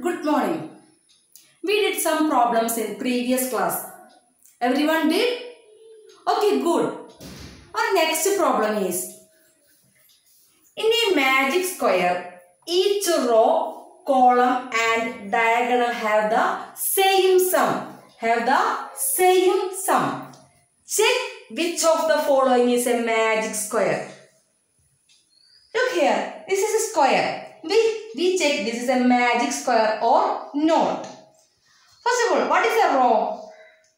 Good morning. We did some problems in previous class. Everyone did? Okay, good. Our next problem is in a magic square, each row, column and diagonal have the same sum. Have the same sum. Check which of the following is a magic square. Look here, this is a square. We, we check this is a magic square or not. First of all, what is a row?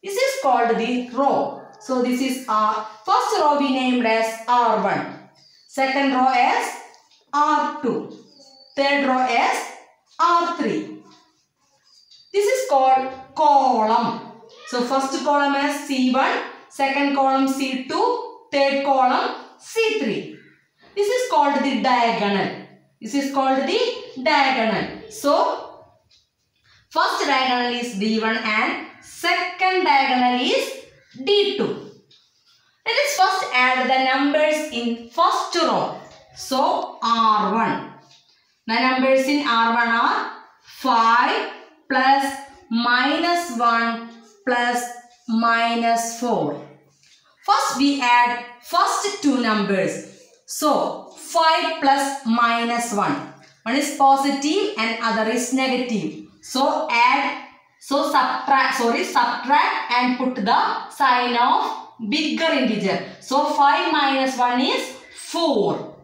This is called the row. So this is our first row we named as R1. Second row as R2. Third row as R3. This is called column. So first column as C1, second column C2, third column C3. This is called the diagonal. This is called the diagonal. So, first diagonal is D1 and second diagonal is D2. Let us first add the numbers in first row. So, R1. The numbers in R1 are 5 plus minus 1 plus minus 4. First we add first two numbers. So 5 plus minus 1. One is positive and other is negative. So add, so subtract, sorry, subtract and put the sign of bigger integer. So 5 minus 1 is 4.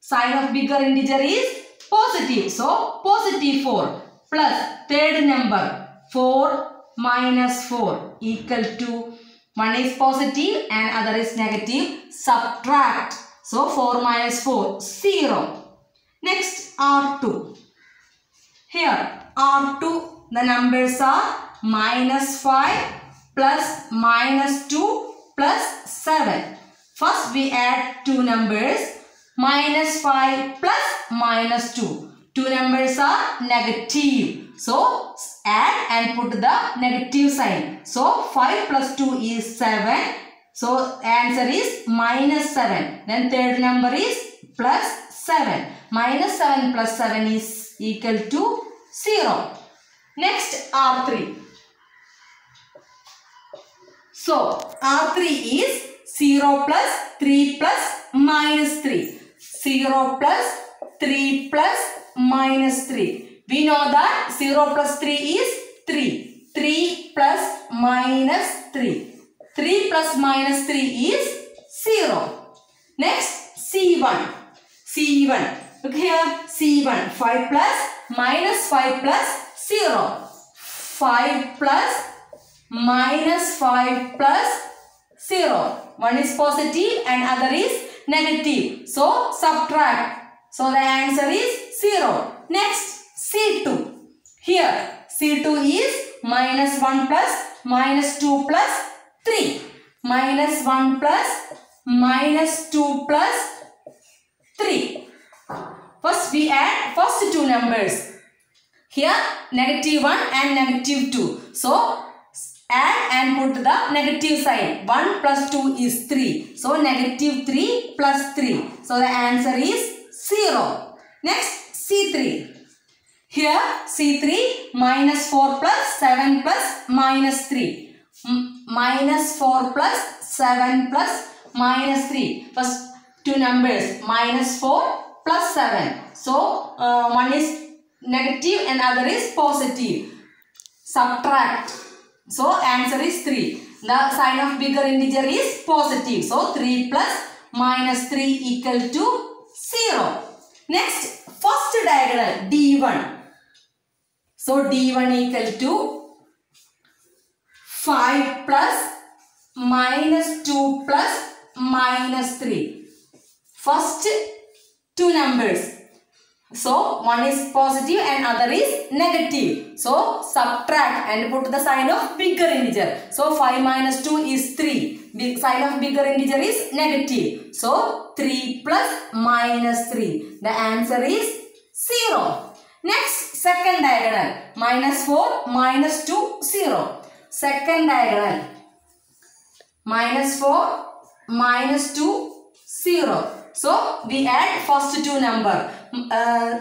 Sign of bigger integer is positive. So positive 4 plus third number 4 minus 4 equal to one is positive and other is negative. Subtract. So 4 minus 4 0. Next R2. Here R2 the numbers are minus 5 plus minus 2 plus 7. First we add two numbers minus 5 plus minus 2. Two numbers are negative. So add and put the negative sign. So 5 plus 2 is 7. So answer is minus 7. Then third number is plus 7. Minus 7 plus 7 is equal to 0. Next R3. So R3 is 0 plus 3 plus minus 3. 0 plus 3 plus minus 3. We know that 0 plus 3 is 3. 3 plus minus 3. 3 plus minus 3 is 0. Next C1. C1. Look here. C1. 5 plus minus 5 plus 0. 5 plus minus 5 plus 0. One is positive and other is negative. So subtract. So the answer is 0. Next C2. Here C2 is minus 1 plus minus 2 plus 3. Minus 1 plus minus 2 plus 3. First we add first two numbers. Here negative 1 and negative 2. So add and put the negative sign. 1 plus 2 is 3. So negative 3 plus 3. So the answer is 0. Next C3. Here C3 minus 4 plus 7 plus minus 3. Minus 4 plus 7 plus minus 3. First two numbers minus 4 plus 7. So uh, one is negative and other is positive. Subtract. So answer is 3. The sign of bigger integer is positive. So 3 plus minus 3 equal to 0. Next first diagonal D1. So D1 equal to 5 plus minus 2 plus minus 3. First two numbers. So one is positive and other is negative. So subtract and put the sign of bigger integer. So 5 minus 2 is 3. Big sign of bigger integer is negative. So 3 plus minus 3. The answer is 0. Next second diagonal. Minus 4 minus 2 0. Second diagonal. Minus 4 minus 2 0. So we add first two number. Uh,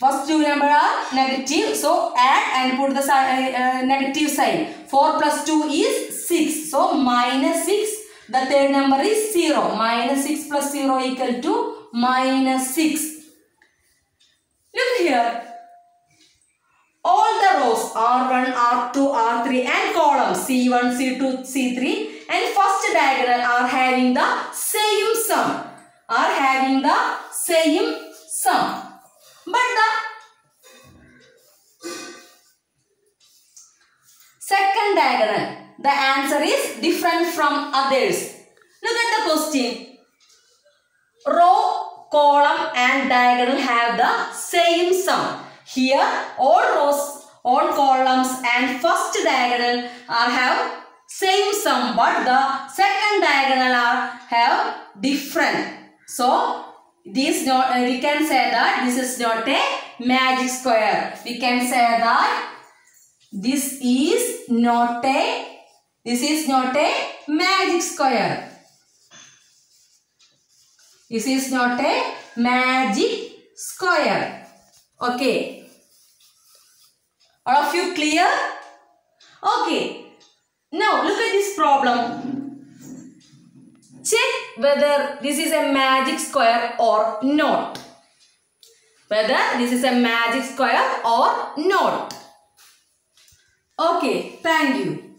First two number are negative. So add and put the si- uh, uh, negative sign. 4 plus 2 is 6. So minus 6. The third number is 0. Minus 6 plus 0 equal to minus 6. Look here. All the rows R1, R2, R3 and columns C1, C2, C3 and first diagonal are having the same sum. Are having the same sum. But the second diagonal, the answer is different from others. Look at the question. Row, column and diagonal have the same sum. Here all rows, all columns and first diagonal are have same sum but the second diagonal are have different. So this not we can say that this is not a magic square. We can say that this is not a this is not a magic square. This is not a magic square. Okay. All of you clear? Okay. Now look at this problem. Check whether this is a magic square or not. Whether this is a magic square or not. Okay. Thank you.